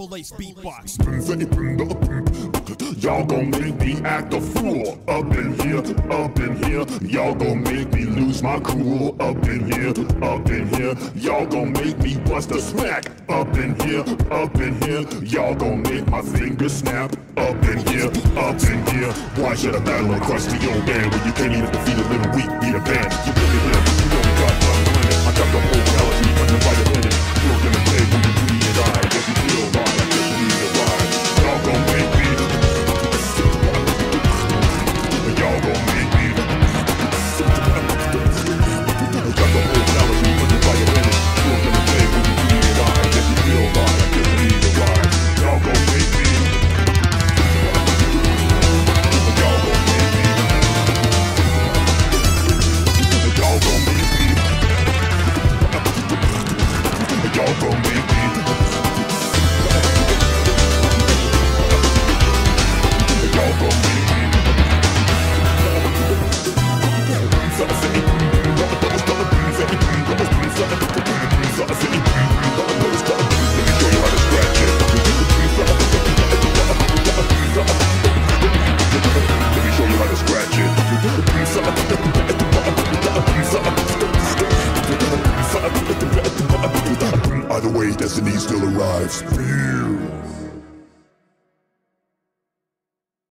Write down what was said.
Purple Ace Beatbox. Y'all gon' make me act a fool up in here, up in here. Y'all gon' make me lose my cool up in here, up in here. Y'all gon' make me bust a smack up in here, up in here. Y'all gon' make my fingers snap up in here, up in here. Why should I battle crush to your band when you can't even defeat a little weak beat a band? Either way, destiny still arrives. Feel.